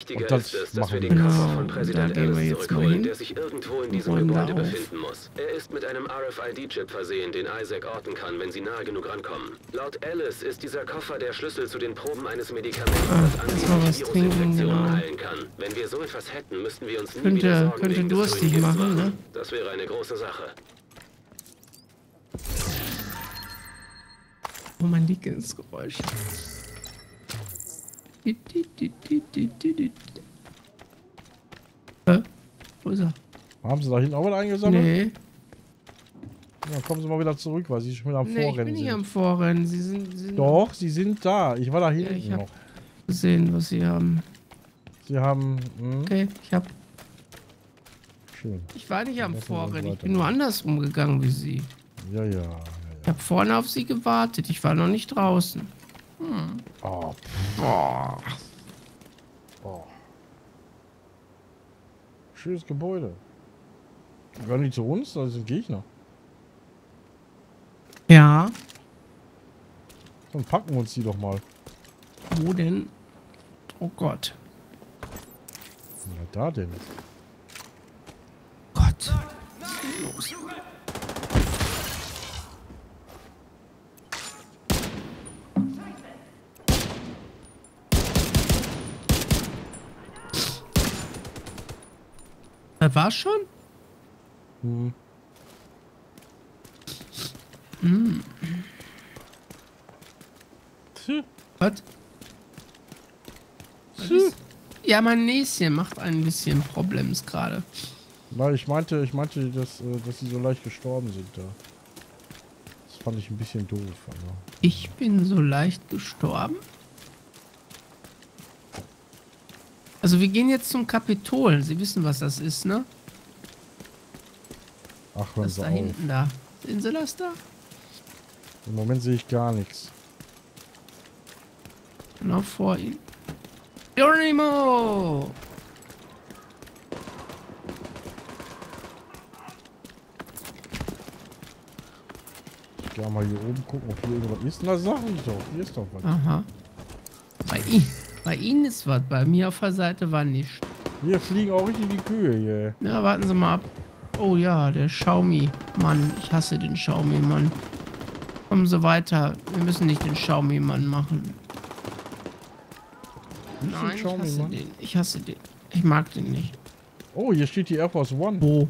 Wichtiger Und das ist es, dass machen wir den jetzt. Koffer von Präsident Ellis zurückholen, der sich irgendwo in diesem Gebäude befinden muss. Er ist mit einem RFID-Chip versehen, den Isaac orten kann, wenn sie nahe genug rankommen. Laut Alice ist dieser Koffer der Schlüssel zu den Proben eines Medikaments, Ah, das angeblich Virusinfektionen genau. heilen kann. Wenn wir so etwas hätten, müssten wir uns nie Könnte- wieder Sorgen könnte wegen des durstig Grüngifts machen, ne? Das wäre eine große Sache. Oh, mein Geräusch. Äh, wo ist er? Haben sie da hinten auch wieder eingesammelt? Nee, Dann kommen sie mal wieder zurück, weil sie schon wieder am nee ich bin Vorrennen nicht sind. am Vorrennen. Sie sind, sie sind Doch, sie sind da. Ich war da hinten ich hab- noch. gesehen, was sie haben. Sie haben... Hm, Okay, ich hab, schön. ich war nicht am Vorrennen. Ich bin nur andersrum gegangen wie sie. Ja, ja. ja, Ich habe vorne auf sie gewartet. Ich war noch nicht draußen. Ja. Oh, Boah. oh. Schönes Gebäude. Gehören die zu uns? Das sind Gegner. Ja, Dann packen wir uns die doch mal. wo denn? Oh Gott. Na da denn. Gott. Das war schon? Hm. Tch, Was? Was ist? Ja, mein Näschen macht ein bisschen Problems gerade. Na, ich meinte, ich meinte, dass, äh, dass sie so leicht gestorben sind da. Das fand ich ein bisschen doof. Aber. Ich bin so leicht gestorben. Also wir gehen jetzt zum Kapitol. Sie wissen, was das ist, ne? Ach, Sie da auf. hinten da. Sehen Sie das da? Im Moment sehe ich gar nichts. Genau vor Ihnen. Geronimo! Ich gehe mal hier oben gucken, ob hier irgendwas ist. Na, sag ich doch. Hier ist doch was. Aha. Bei, I bei Ihnen ist was. Bei mir auf der Seite war nichts. Hier fliegen auch richtig die Kühe hier. Ja, warten Sie mal ab. Oh ja, der Xiaomi. Mann, ich hasse den Xiaomi, Mann. Kommen Sie weiter. Wir müssen nicht den Xiaomi, Mann machen. Nicht Nein, ich Xiaomi, hasse Mann. den. Ich hasse den. Ich mag den nicht. Oh, hier steht die Air Force One. Wo?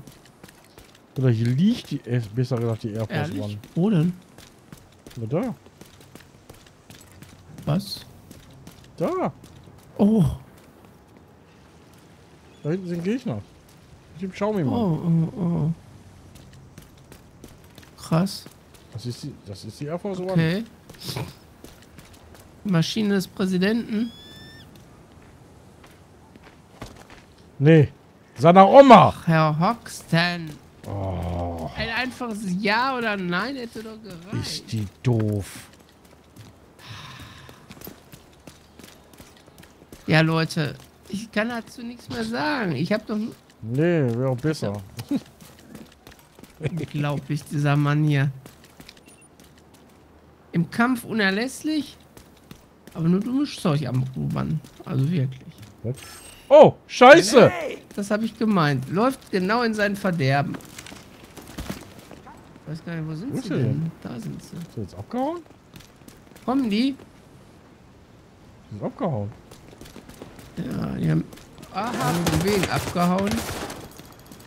Oder hier liegt die, besser gesagt, die Air Force Ehrlich? One. Wo denn? Na da. Was? Da. Oh, Da hinten sind Gegner. Mit dem Xiaomi, Mann. oh, oh, oh. Krass. Das, ist die, das ist die Air Force One. Okay. Maschine des Präsidenten. Nee. Seiner Oma. Herr Hoxton. Oh, Ein einfaches Ja oder Nein hätte doch gereicht. ist die doof. Ja, Leute, ich kann dazu nichts mehr sagen. Ich habe doch Nee, wäre auch besser. unglaublich dieser Mann hier. Im Kampf unerlässlich, aber nur dummes Zeug am Mann. Also wirklich. Was? Oh, scheiße. Das habe ich gemeint. Läuft genau in sein Verderben. Ich weiß gar nicht, wo sind Wo sie denn? denn? Da sind sie. Ist er jetzt abgehauen? Kommen die? Ist abgehauen. Ja, die haben. Aha, den Weg abgehauen.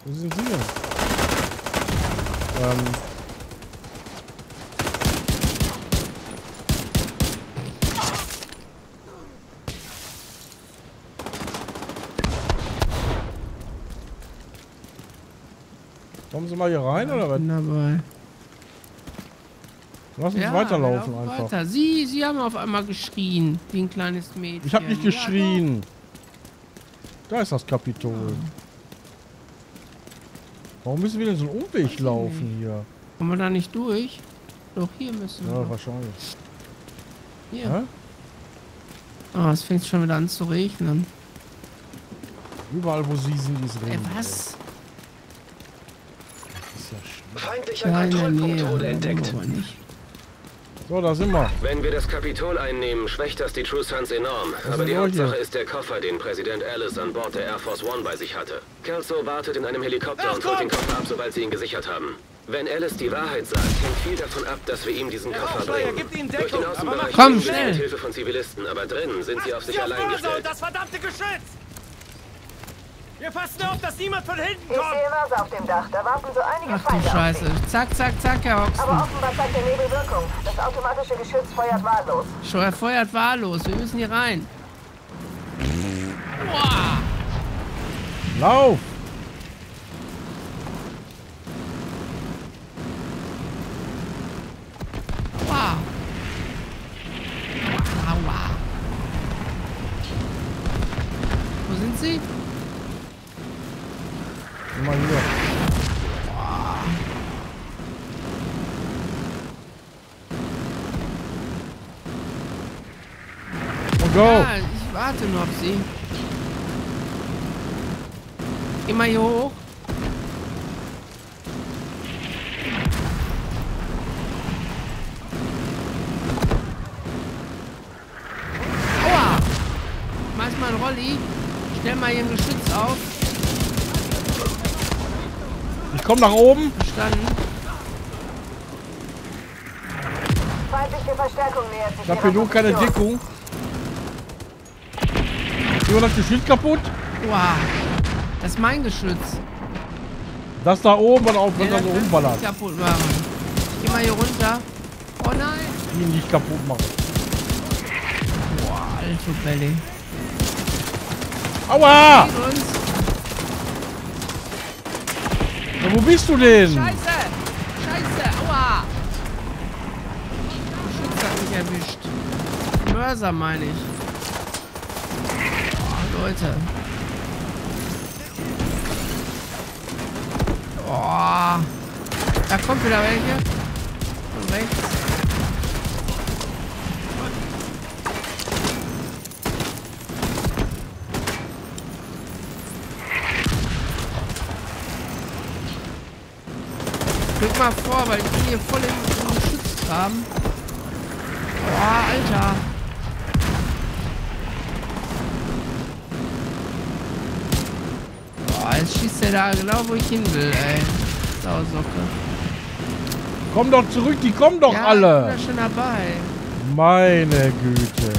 Wo sind sie denn? Ähm. Kommen Sie mal hier rein oder was? Dabei. Lass uns Ja, weiterlaufen einfach. Weiter. Sie, sie haben auf einmal geschrien, wie ein kleines Mädchen. Ich habe nicht Ja, geschrien. Da ist das Kapitol. Warum müssen wir denn so einen Umweg laufen hier? Kommen wir da nicht durch? Doch, hier müssen wir. Ja, wahrscheinlich. Hier. Hä? Ah, es fängt schon wieder an zu regnen. Überall, wo sie sind, ist Ey, Regen. was? Das ist ja schlimm. Feindlicher Ja, Kontrollpunkt wurde aber entdeckt. So, da sind wir. Wenn wir das Kapitol einnehmen, schwächt das die True Sons enorm. Was Aber die hier? Hauptsache ist der Koffer, den Präsident Alice an Bord der Air Force One bei sich hatte. Kelso wartet in einem Helikopter und holt den Koffer ab, sobald sie ihn gesichert haben. Wenn Alice die Wahrheit sagt, hängt viel davon ab, dass wir ihm diesen Koffer bringen. gibt ihnen Durch den Außenbereich Komm, schnell. mit Hilfe von Zivilisten, aber drinnen sind sie auf sich allein gestellt. und das verdammte Geschütz! Wir passen auf, dass niemand von hinten Ich kommt! sehe Mörser auf dem Dach. Da warten so einige Ach du Feinde Scheiße. Zack, zack, zack, Herr Aber Hoxton. offenbar zeigt der Nebel Wirkung. Das automatische Geschütz feuert wahllos. Schon er feuert wahllos. Wir müssen hier rein. Boah. Lauf! Aua. Aua. Wo sind sie? Immer hier. Und go! Ja, ich warte nur auf sie. Geh mal hier hoch. Aua! Mach mal einen Rolli. Stell mal hier ein Geschütz auf. Ich komm nach oben. Verstanden. Feindliche Verstärkung nähert sich Ich hab hier nur keine. Deckung. Hier das Geschütz kaputt. Aua. Das ist mein Geschütz. Das da oben, was auch Ja, wenn er das so rumballert. nicht kaputt machen. Ich geh mal hier runter. Oh nein. Ihn nicht kaputt machen. Boah, Alto Belly. Aua! Ja, wo bist du denn? Scheiße! Scheiße! Aua! Schutz hat mich erwischt. Mörser meine ich. Oh, Leute. Oh. Da kommt wieder welche. Von rechts. Drück mal vor, weil ich bin hier voll im, im Geschützgraben. Boah, Alter. Boah, jetzt schießt der da genau, wo ich hin will, ey. Sausocke. Komm doch zurück, die kommen doch ja, alle. Ich bin da schon dabei. Meine Güte.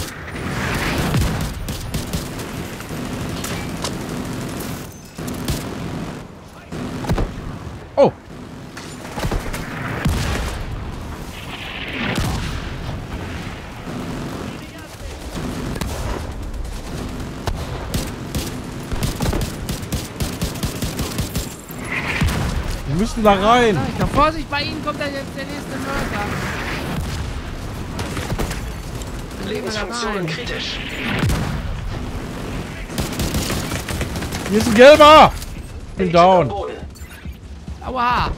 Oh. Wir müssen da rein. Ich doch. Vorsicht, bei Ihnen kommt da jetzt der nächste da rein. kritisch. Hier ist ein gelber. Ich bin down. Aua!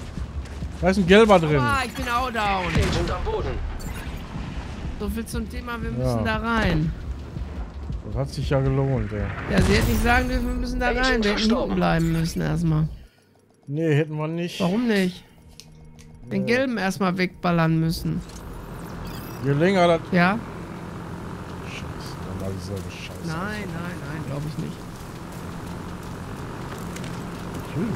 Da ist ein gelber drin. Aua, ich bin auch down. Agent am Boden. So viel zum Thema, wir Ja. müssen da rein. Das hat sich ja gelohnt, ey. Ja, sie hätte nicht sagen dürfen, wir müssen da rein. Wir hätten bleiben müssen erstmal. Nee, hätten wir nicht. Warum nicht? Den gelben erstmal wegballern müssen. Je länger das... Ja? Scheiße, dann war dieselbe Scheiße. Nein, nein, nein, glaube ich nicht. Hm.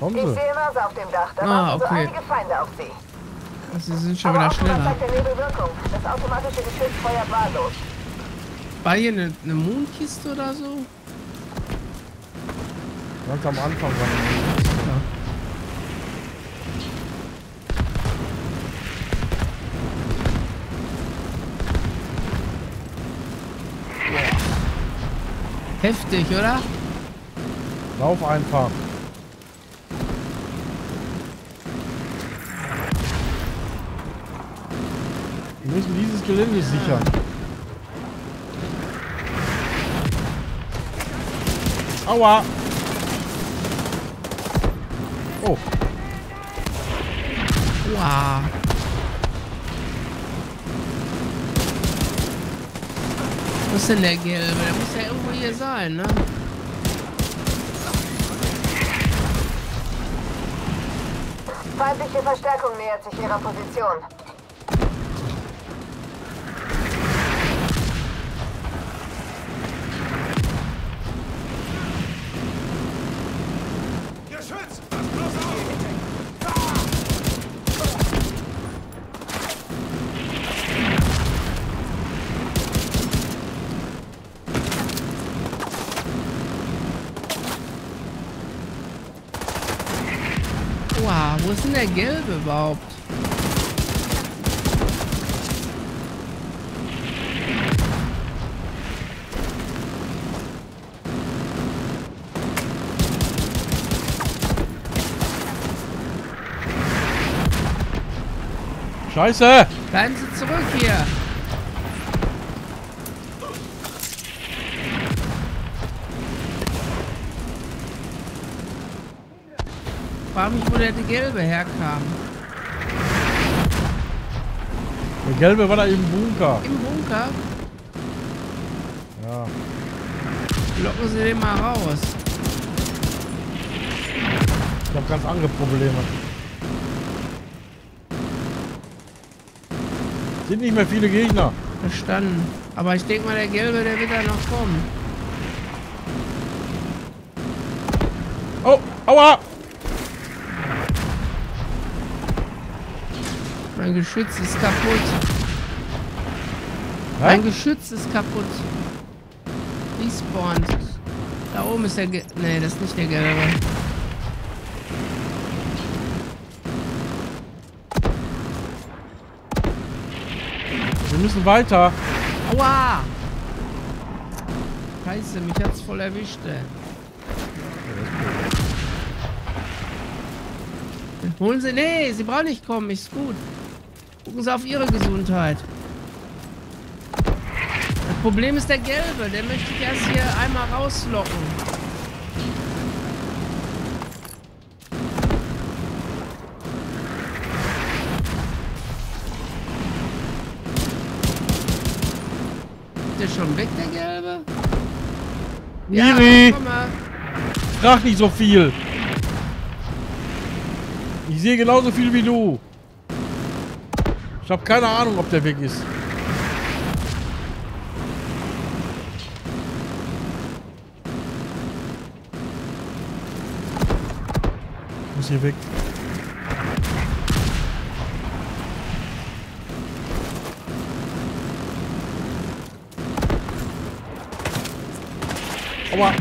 Kommen Ich Sie. sehe Mörser auf dem Dach. Da Ah, warten so okay. einige Feinde auf Sie. Sie sind schon Aber wieder schneller. zeigt der Nebel Wirkung. Das automatische Geschütz feuert wahllos. War hier eine, eine Mondkiste oder so? Ganz am Anfang war Heftig, oder? Lauf einfach. Wir müssen dieses Gelände sichern. Aua! Oh, Wow. Wo ist denn der Gelbe? Der muss ja irgendwo hier sein, ne? Feindliche Verstärkung nähert sich ihrer Position. Wo ist denn der Gelbe überhaupt? Scheiße! Bleiben Sie zurück hier. Frag mich, wo der Gelbe herkam. Der Gelbe war da im Bunker. Im Bunker? Ja. Locken Sie den mal raus. Ich habe ganz andere Probleme. Sind nicht mehr viele Gegner. Verstanden. Aber ich denke mal, der Gelbe, der wird da noch kommen. Oh, aua! Mein Geschütz ist kaputt. Hä? Mein Geschütz ist kaputt. Respawned. Da oben ist der Ge Nee, das ist nicht der Gelbe. Wir müssen weiter. Aua! Scheiße, mich hat's voll erwischt, ey. Holen Sie... Nee, Sie brauchen nicht kommen. Ist gut. Gucken Sie auf Ihre Gesundheit. Das Problem ist der Gelbe. Der möchte ich erst hier einmal rauslocken. Ist der schon weg, der Gelbe? Miri! mal. Frag nicht so viel. Ich sehe genauso viel wie du. Ich habe keine Ahnung, ob der weg ist. Ich muss hier weg. Aua.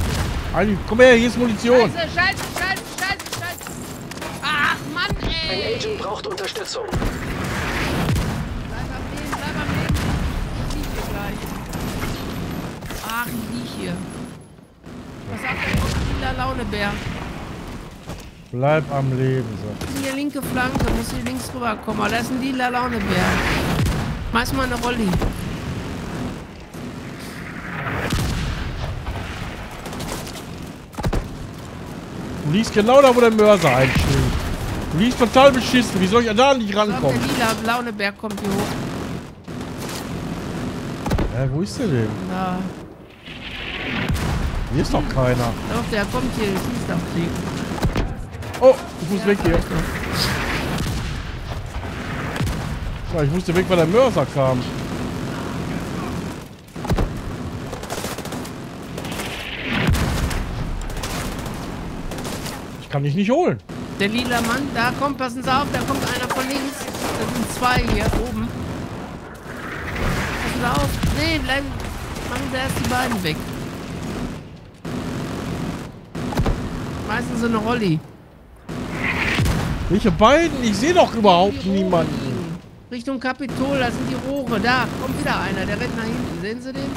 Ali, komm her, hier ist Munition. Scheiße, scheiße, scheiße, scheiße, scheiße. Ach, Mann, Ein ey. Agent braucht Unterstützung. Bleib am Leben, bleib am Leben. Ich lieg hier gleich. Ach, ich lieg hier. Was sagt der Kopf? Launebär. Bleib am Leben, ist hier linke Flanke, muss hier links rüberkommen. Da ist ein lila Launebär. Schmeiß mal eine Rolli. Du liegst genau da, wo der Mörser einschlägt. Du liegst total beschissen. Wie soll ich da nicht Ich glaub, der rankommen? lila Launebär kommt hier hoch. Hä, wo ist der denn? Na, Hier ist doch keiner. doch, der kommt hier. Ich sieh's doch sie. Oh, ich muss weg hier. Ja, ich musste weg, weil der Mörser kam. Ich kann dich nicht holen. Der lila Mann, da kommt, passen Sie auf, da kommt einer von links. Das sind zwei hier oben. Passen Sie auf. Nee, bleiben. Machen Sie erst die beiden weg. Sie eine Rolli. Welche beiden? Ich sehe doch überhaupt niemanden. Richtung Kapitol, da sind die Rohre. Da, kommt wieder einer, der rennt nach hinten. Sehen Sie den?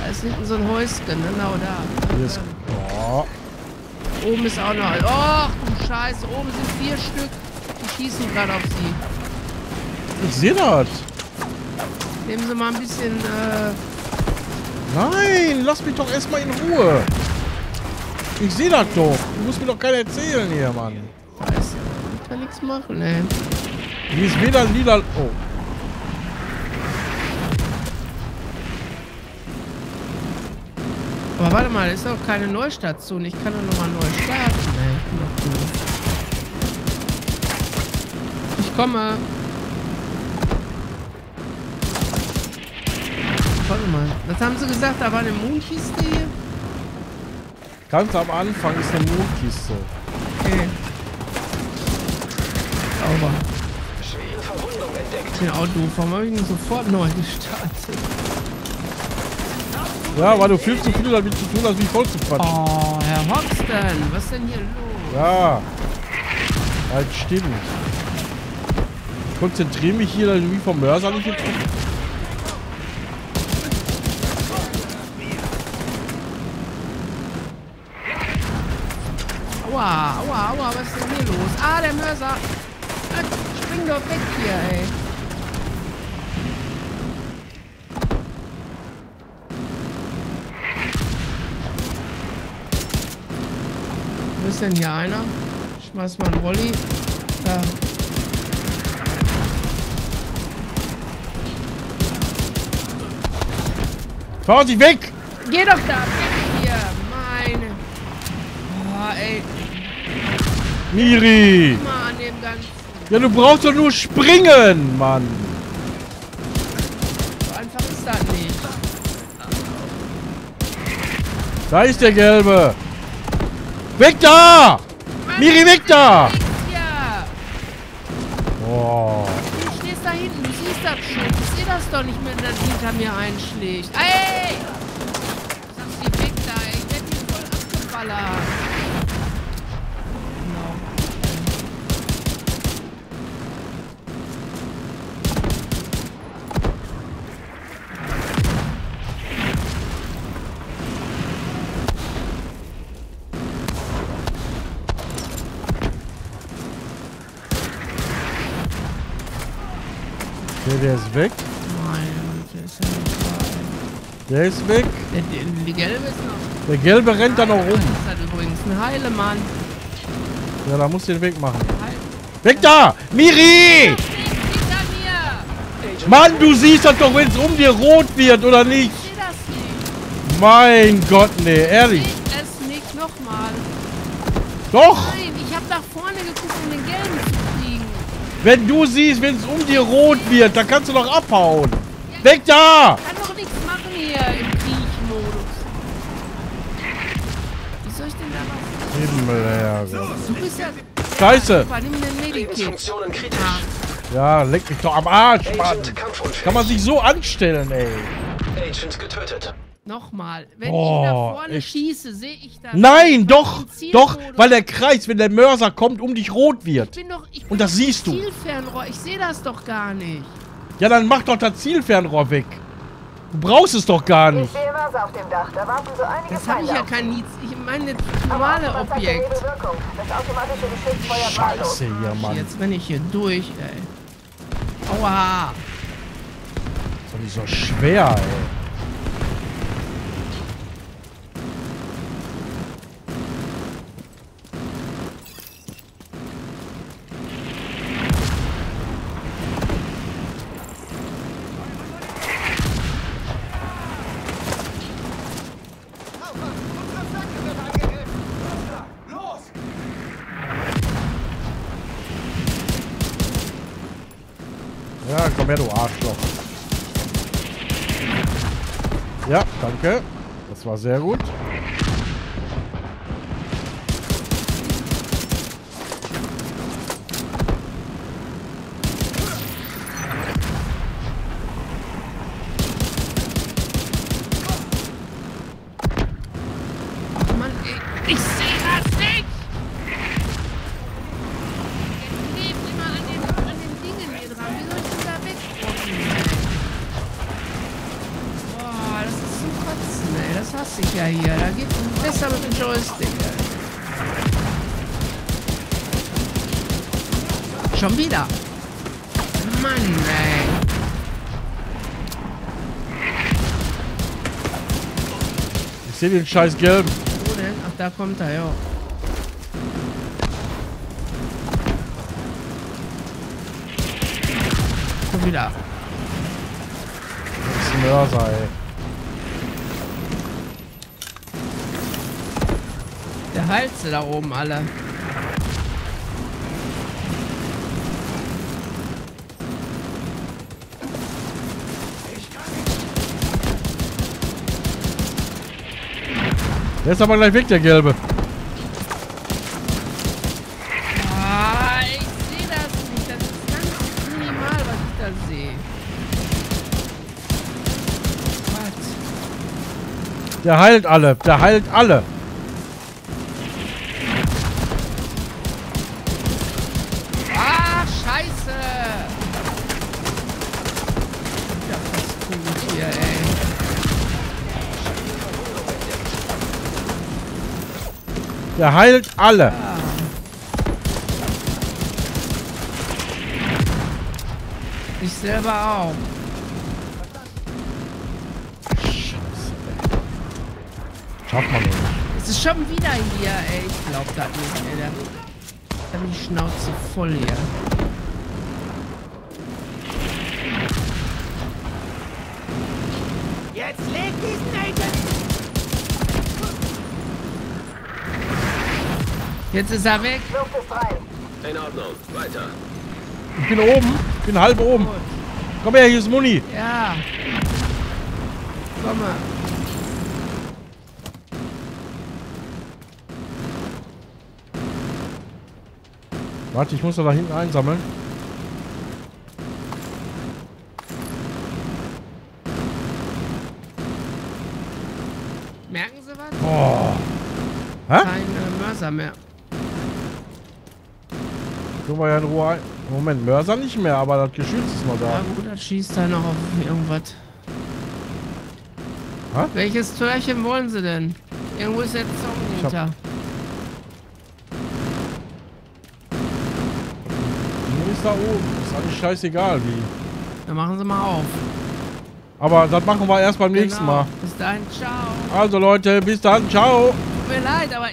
Da ist hinten so ein Häuschen, genau da. Hier ist... Oh, Oben ist auch noch. Oh, du Scheiße. Oben sind vier Stück. Die schießen gerade auf sie. ich sehe das. Nehmen Sie mal ein bisschen. Äh, Nein, lass mich doch erstmal in Ruhe. Ich sehe das doch. Du musst mir doch keiner erzählen hier, Mann. Scheiße. Ich kann nichts machen, ey. Hier ist weder lila... Oh. Aber warte mal, ist doch keine Neustation. Ich kann doch nochmal neu starten, ey. Cool. Ich komme. Warte mal. Was haben Sie gesagt? Da war eine Moonkiste hier? Ganz am Anfang ist eine Mondkiste. Okay. Sauber. Schwere Verwundung entdeckt. Den Auto, warum habe ich ihn sofort neu gestartet? Ja, weil du viel zu viel damit zu tun hast, wie voll zu quatschen. Oh, Herr Hoxton, was ist denn hier los? Ja. Halt stimmt. Konzentriere mich hier wie vom Mörser nicht getroffen. Aua, aua, aua, was ist denn hier los? Ah, der Mörser. Ah, Spring doch weg hier, ey. Wo ist denn hier einer? Ich schmeiß mal einen Volley. Da. Fahr sie weg! Geh doch da weg hier. Meine. Boah, ey. Miri! Ja, du brauchst doch nur springen, Mann. So einfach ist das nicht. Da ist der Gelbe. Weg da! Miri, weg da! Boah. Du stehst da hinten, du siehst das schon. Ich sehe das doch nicht, wenn das hinter mir einschlägt. Ey! Sag sie weg da. Ich werd hier voll abgeballert. Genau. Der, ist weg. Der ist weg. Der, die gelbe ist noch. Der Gelbe rennt da noch rum. Das ist halt übrigens ein Heilemann. Ja, da musst du den wegmachen. Heil Weg da! Miri! Mann, du siehst das doch, wenn es um dir rot wird, oder nicht? Ich das nicht. Mein Gott, nee, ehrlich. Ich es nicht nochmal. Doch! Nein, ich habe nach vorne geguckt, um den gelben. Wenn du siehst, wenn es um dir rot wird, dann kannst du doch abhauen. Weg da! Kann doch nichts machen hier im Kriechmodus. Wie soll ich denn da was? Himmelherrgott. Du bist ja. Scheiße. Ja, kritisch. Ja, leck mich doch am Arsch, Mann. Kann man sich so anstellen, ey. Agent getötet. Nochmal. Wenn Boah, ich nach vorne echt. schieße, sehe ich das. Nein, Ich doch, doch, weil der Kreis, wenn der Mörser kommt, um dich rot Ich wird. bin doch. Ich bin Und das siehst du. Zielfernrohr. Ich sehe das doch gar nicht. Ja, dann mach doch das Zielfernrohr weg. Du brauchst es doch gar Ich nicht. sehe Mörser auf dem Dach. Da warten so einige Das habe ich ja kein Niez. Ich meine das normale Objekt. Das automatische. Scheiße hier, Mann. Jetzt bin ich hier durch, ey. Aua. Das ist doch nicht so schwer, ey. Ja, komm her, du Arschloch. Ja, danke. Das war sehr gut. Schon wieder. Mann, ey. Ich sehe den scheiß Gelben. Wo denn? Ach, da kommt er, ja. Schon wieder. Das ist ein Mörser, ey. Der heilt sie da oben alle. Der ist aber gleich weg, der Gelbe. Ah, ich sehe das nicht. Das ist ganz minimal, was ich da sehe. Was? Der heilt alle. Der heilt alle. Der heilt alle. Ich selber auch. Schafft man nicht. Es ist schon wieder hier, ey. Ich glaub das nicht, ey. Da hab ich die Schnauze voll hier. Jetzt leg diesen Agent! Jetzt ist er weg. Luft ist rein. In Ordnung. Weiter. Ich bin oben. Ich bin halb oben. Komm her, hier ist Muni. Ja. Komm mal. Warte, ich muss da hinten einsammeln. Merken Sie was? Oh. Hä? Kein äh, Mörser mehr. So war ja in Ruhe ein. Moment, Mörser nicht mehr, aber das Geschütz ist noch Ja da. gut, das schießt da noch auf irgendwas. Hä? Welches Türchen wollen Sie denn? Irgendwo ist der Zaun hinter. Die ist da oben. Ist eigentlich scheißegal wie. Dann machen Sie mal auf. Aber das machen wir erst beim nächsten Genau. Mal. Bis dahin, ciao. Also Leute, bis dann. Ciao. Tut mir leid, aber